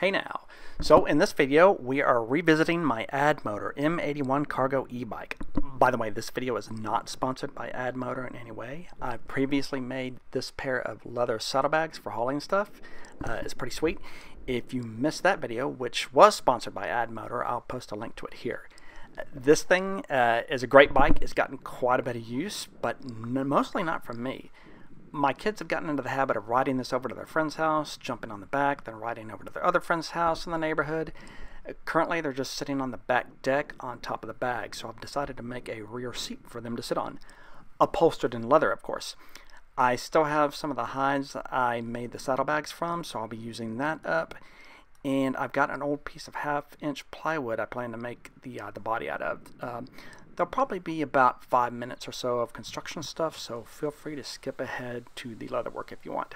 Hey now. So in this video, we are revisiting my Addmotor M81 Cargo e-bike. By the way, this video is not sponsored by Addmotor in any way. I previously made this pair of leather saddlebags for hauling stuff. Uh, it's pretty sweet. If you missed that video, which was sponsored by Addmotor, I'll post a link to it here. This thing uh, is a great bike. It's gotten quite a bit of use, but mostly not from me my kids have gotten into the habit of riding this over to their friend's house, jumping on the back, then riding over to their other friend's house in the neighborhood. Currently, they're just sitting on the back deck on top of the bag, so I've decided to make a rear seat for them to sit on. Upholstered in leather, of course. I still have some of the hides I made the saddlebags from, so I'll be using that up. And I've got an old piece of half inch plywood I plan to make the, uh, the body out of. Um, There'll probably be about five minutes or so of construction stuff, so feel free to skip ahead to the leatherwork if you want.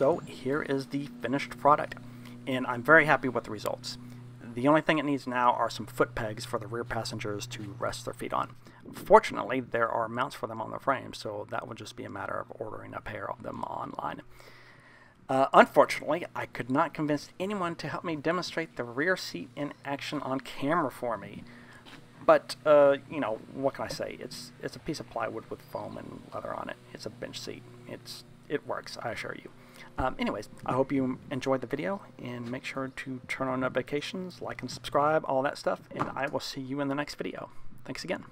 So here is the finished product, and I'm very happy with the results. The only thing it needs now are some foot pegs for the rear passengers to rest their feet on. Fortunately, there are mounts for them on the frame, so that will just be a matter of ordering a pair of them online. Uh, unfortunately, I could not convince anyone to help me demonstrate the rear seat in action on camera for me. But, uh, you know, what can I say? It's it's a piece of plywood with foam and leather on it. It's a bench seat. It's It works, I assure you. Um, anyways, I hope you enjoyed the video, and make sure to turn on notifications, like and subscribe, all that stuff, and I will see you in the next video. Thanks again.